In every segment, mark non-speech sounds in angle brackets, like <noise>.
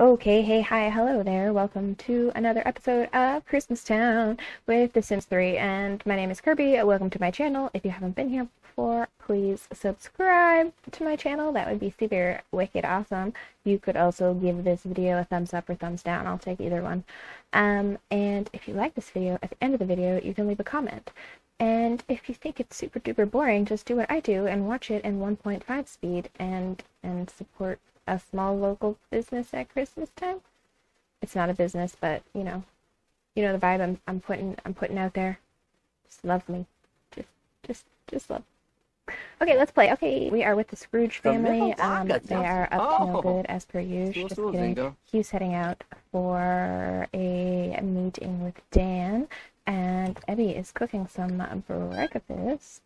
Okay, hey, hi, hello there. Welcome to another episode of Christmas Town with The Sims 3. And my name is Kirby. Welcome to my channel. If you haven't been here before, please subscribe to my channel. That would be super wicked awesome. You could also give this video a thumbs up or thumbs down. I'll take either one. Um, and if you like this video, at the end of the video, you can leave a comment. And if you think it's super duper boring, just do what I do and watch it in 1.5 speed and and support a small local business at Christmas time. It's not a business, but you know, you know the vibe I'm I'm putting I'm putting out there. Just love me, just just just love. Okay, let's play. Okay, we are with the Scrooge family. Um, they are up to no good as per usual. Just kidding. He's heading out for a meeting with Dan, and Ebby is cooking some breakfast.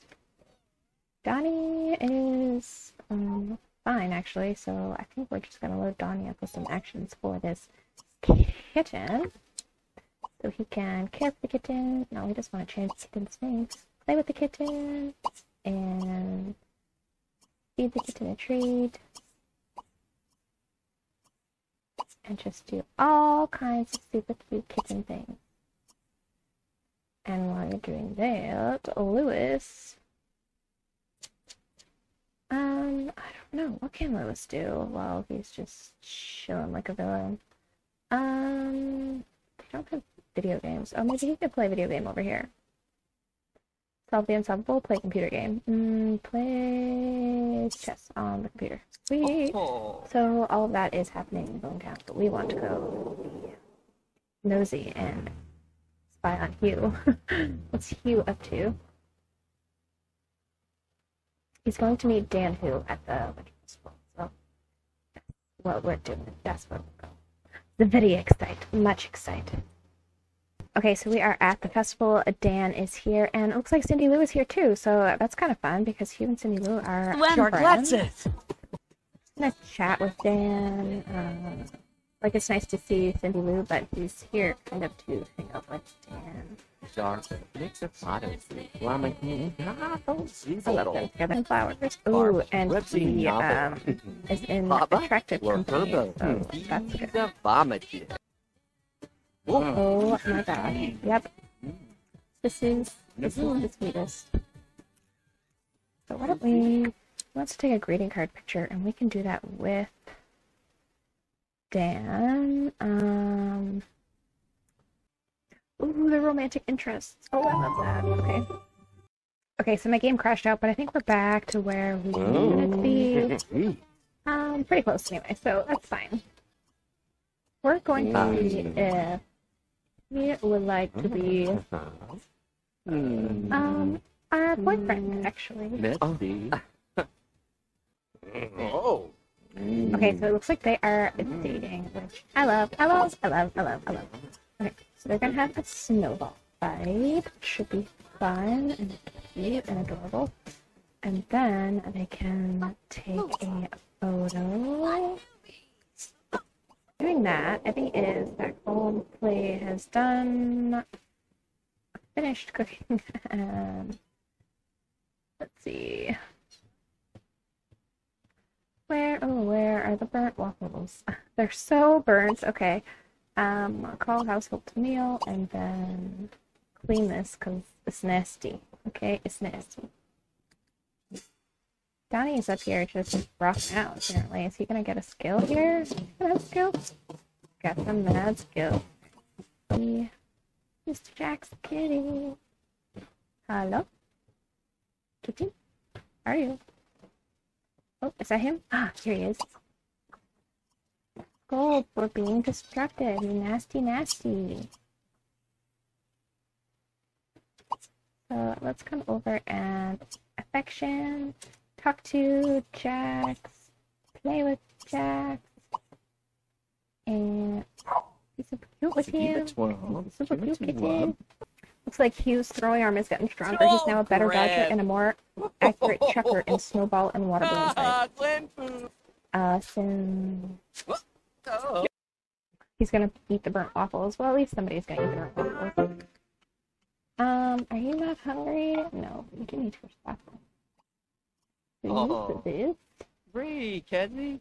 Donnie is um, fine, actually. So I think we're just going to load Donnie up with some actions for this kitten. So he can care for the kitten. No, we just want to change the kitten's names. Play with the kitten. And feed the kitten a treat. And just do all kinds of super cute kitten things. And while you're doing that, Lewis um, I don't know. What can Lewis do while he's just chilling like a villain? Um, they don't have video games. Oh, maybe he could play video game over here. Solve the unsolvable, play computer game. Mm, play chess on the computer. Sweet. Oh. So all of that is happening in Bonetown, but we want to go be nosy and spy on Hugh. <laughs> What's Hugh up to? He's going to meet Dan Who at the Winter Festival. So that's what we're doing. That's where we're going. The very excited, much excited. Okay, so we are at the festival. Dan is here, and it looks like Cindy Lou is here too. So that's kind of fun because Hugh and Cindy Lou are When friends. it. Gonna chat with Dan. Uh, like it's nice to see Cindy Lou, but he's here kind of to hang out with Dan. Kevin Flowers. Ooh, and he um, is in attractive company, so that's good. Oh my god. Yep. This is this is the sweetest. So why don't we let's take a greeting card picture and we can do that with Dan. Um Ooh, the romantic interests. Oh, I love that. Okay. Okay, so my game crashed out, but I think we're back to where we needed to be. <laughs> Um, pretty close anyway, so that's fine. We're going to see if we would like to be um our boyfriend, actually. Oh. Okay, so it looks like they are dating, which I love, I love, I love, I love, I love. Okay, so they're gonna have a snowball fight. Should be fun and cute and adorable. And then they can take a photo. Doing that, Evie is back home. Play has done. Finished cooking. <laughs> and let's see. Where, oh, where are the burnt waffles? <laughs> They're so burnt. Okay. Um, call household to meal and then clean this because it's nasty. Okay, it's nasty. Donnie is up here just rocking out, apparently. Is he gonna get a skill here? He gonna skill? Got some mad skill. Mr. Jack's kitty. Hello? Kitty? How are you? Oh, is that him? Ah, here he is. For being destructive, you nasty, nasty. So let's come over and affection, talk to Jax, play with Jax, and be super cute with him. Super cute kitten. Looks like Hugh's throwing arm is getting stronger. He's now a better dodger and a more accurate checker in snowball and water balloon fights. Uh, Sin. Oh. He's gonna eat the burnt waffles. Well, at least somebody's gonna eat the burnt waffles. Um, are you not hungry? No, you can eat to stop. Oh. this. Free, Kenny.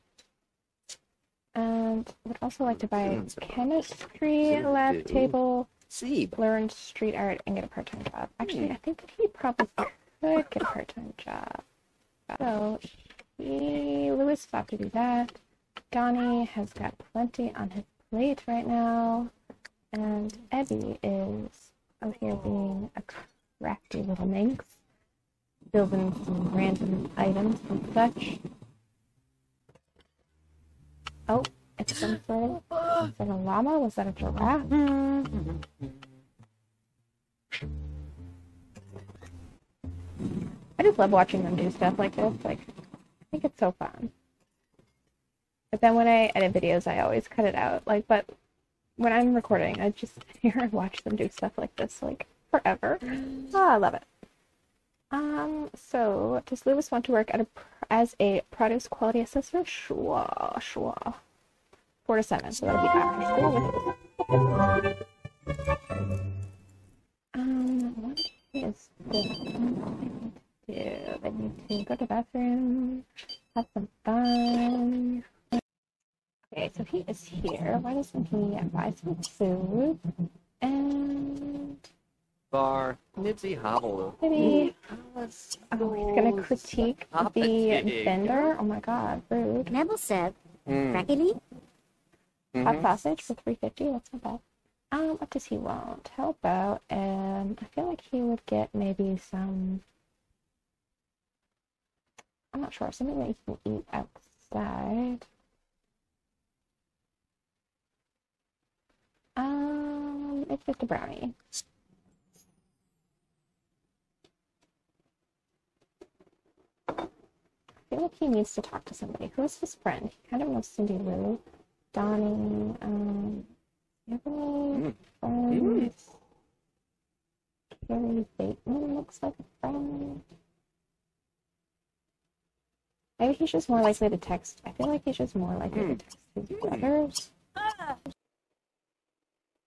And would also like to buy a chemistry lab table, See, learn street art, and get a part-time job. Actually, mm. I think he probably could get a part-time job. So he, Lewis is off to do that. Donnie has got plenty on his plate right now, and Ebby is out here being a crafty little minx, building some random items and such. Oh, it's some sort of is that a llama? Was that a giraffe? I just love watching them do stuff like this. Like, I think it's so fun. But then when I edit videos, I always cut it out. Like, but when I'm recording, I just <laughs> hear and watch them do stuff like this, like forever. Oh, I love it. Um, so does Lewis want to work at a as a produce quality assessor? Sure, sure. Four to seven, so that'll be after school. Um, what is this? I need to do? I need to go to the bathroom, have some fun. Okay, so he is here. Why doesn't he buy some food? And bar, Nibsy Hobble. maybe Let's oh, he's gonna critique stop the vendor. Oh my god, rude. Nebelsev, Mm, Brackety, Hot mhm. sausage for three fifty. That's not bad. Um, what does he want? Help out, and I feel like he would get maybe some. I'm not sure. Something that he can eat outside. Um, it's just a brownie. I feel like he needs to talk to somebody. Who's his friend? He kind of knows Cindy Lou, Donnie. Um, Mm. friends? Carrie Bateman looks like a friend. Maybe he's just more likely to text. I feel like he's just more likely to text his brothers.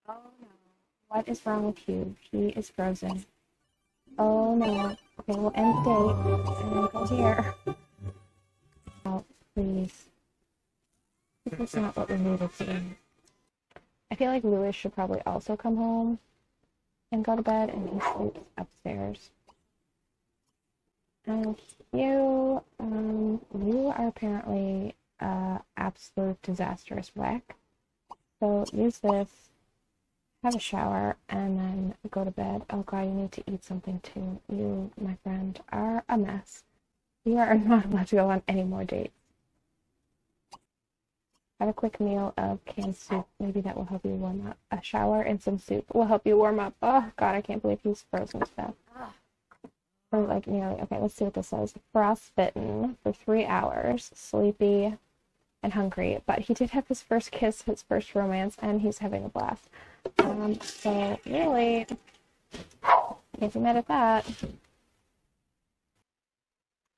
Oh no. What is wrong with you? He is frozen. Oh no. Okay, we'll end the date and then go here. <laughs> Oh, please. This is not what we needed to. I feel like Lewis should probably also come home and go to bed, and he sleeps upstairs. And you, um, you are apparently a absolute disastrous wreck. So use this, have a shower, and then go to bed. Oh god, you need to eat something too. You, my friend, are a mess. You are <laughs> not allowed to go on any more dates. Have a quick meal of canned soup. Maybe that will help you warm up. A shower and some soup will help you warm up. Oh god, I can't believe he's frozen stuff. Or like nearly. Okay, let's see what this says. Frostbitten for three hours, sleepy and hungry. But he did have his first kiss, his first romance, and he's having a blast. Um, so really, can't be mad at that.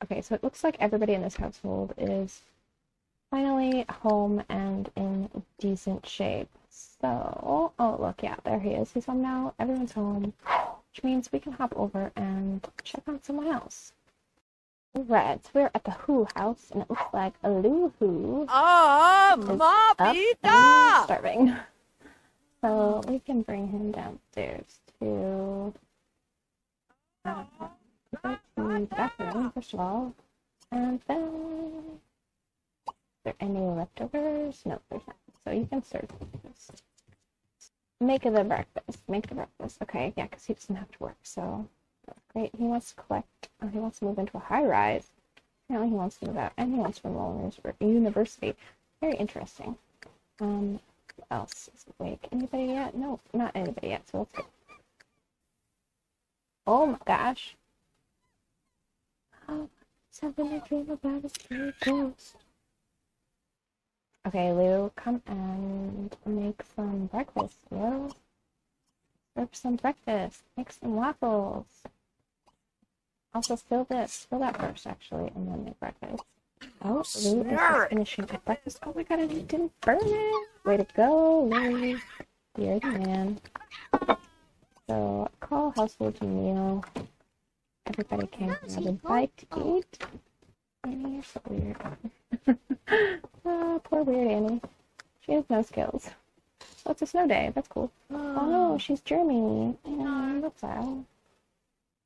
Okay, so it looks like everybody in this household is finally home and in decent shape. So, oh look, yeah, there he is. He's home now. Everyone's home, which means we can hop over and check on someone else. Alright, so we're at the Who house, and it looks like a Lou Who and Mopita! starving. So we can bring him downstairs to, uh, to the bathroom, first of all. And then, are there any leftovers? No, there's not. So you can serve this. Make the breakfast. Make the breakfast. Okay, yeah, because he doesn't have to work. So He wants to collect, oh, he wants to move into a high rise. Apparently, he wants to move out, and he wants to enroll in university. Very interesting. Um, else is awake? Anybody yet? No, not anybody yet. So let's go. Oh my gosh. Oh, something I dream about a scary ghost. Okay, Lou, come and make some breakfast, Lou. Serve some breakfast. Make some waffles. Also, spill this. fill that first, actually, and then make breakfast. Oh, Lou is it. finishing up breakfast. Oh my god, it didn't burn it. Way to go, Lou. You're the man. So, call household to meal. Everybody can have a bite to eat. Annie, you're so weird. <laughs> oh, poor weird Annie. She has no skills. Oh, it's a snow day. That's cool. Oh no, she's Jeremy. Oh, that's sad.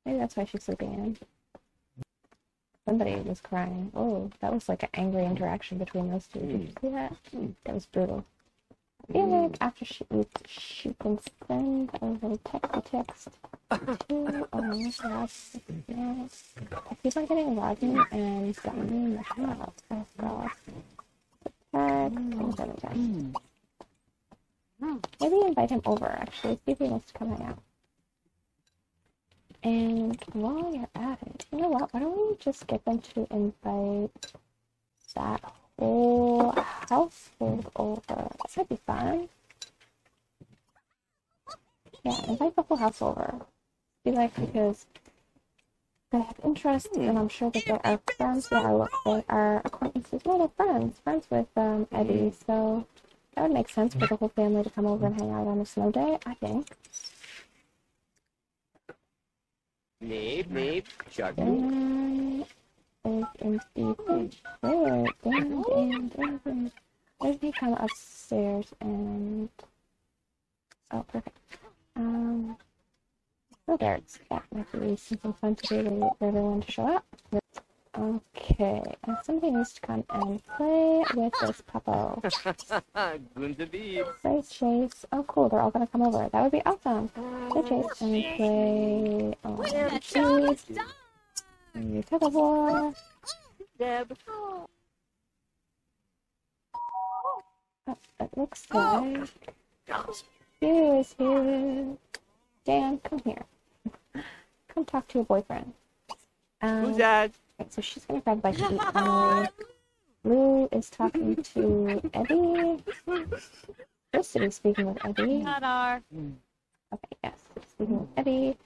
Maybe that's why she's sleeping in. Somebody was crying. Oh, that was like an angry interaction between those two. Did you see that? That was brutal. I like after she eats, she can send a little text to um perhaps yeah. I keep on getting Rodney and. Oh god. Text, and then a text. Maybe invite him over actually. See if he wants to come hang out. And while you're at it, you know what? Why don't we just get them to invite that whole household over? That might be fun. Yeah, invite the whole house over. Be like because they have interest, and I'm sure that they are friends. Are they are acquaintances. No, they're friends. Friends with um, Eddie. So that would make sense for the whole family to come over and hang out on a snow day. I think. Neep, neep, chug. Dan is indeed there. Dan, Dan, Dan, Dan. Let me come upstairs and. Oh, perfect. Um. Oh, there it's. That might be something fun to do for everyone to show up. Okay, and somebody needs to come and play with this puppo. <laughs> Play Chase. Oh, cool. They're all gonna come over. That would be awesome. Play Chase and play. Um, Cheese. and Tug of War. Deb. Oh, it looks like Hugh is here. Dan, come here. Come talk to your boyfriend. Um, Who's that? Okay, so she's gonna grab a bite to Lou is talking to Eddie. Supposed to be speaking with Eddie. Nadar. Okay, yes, speaking with Eddie.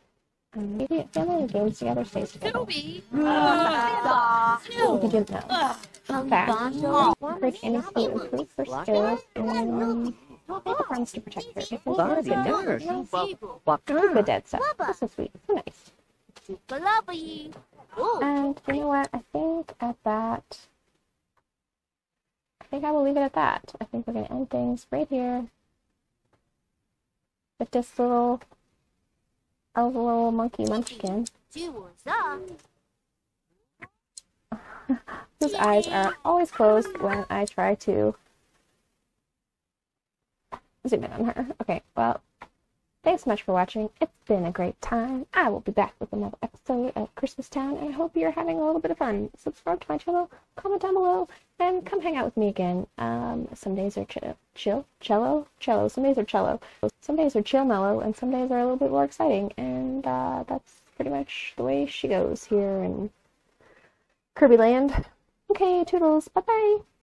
Um, maybe family games together stays together. Toby. Oh, he didn't know. Fact. Encourage Annie to improve her skills and make a promise to protect her. If there's Barbie, no never. no, Walk. the dead stuff. That's so sweet. So nice. Super lovely. Ooh. And you know what? I think at that, I think I will leave it at that. I think we're gonna end things right here with this little, our little monkey munchkin, whose <laughs> eyes are always closed when I try to zoom in on her. Okay, well, thanks so much for watching. It's been a great time. I will be back with another episode of Christmas Town, and I hope you're having a little bit of fun. Subscribe to my channel, comment down below, and come hang out with me again. Um, some days are chill, chill, cello, cello. Some days are cello. Some days are chill, mellow, and some days are a little bit more exciting. And uh, that's pretty much the way she goes here in Kirby Land. Okay, toodles. Bye bye.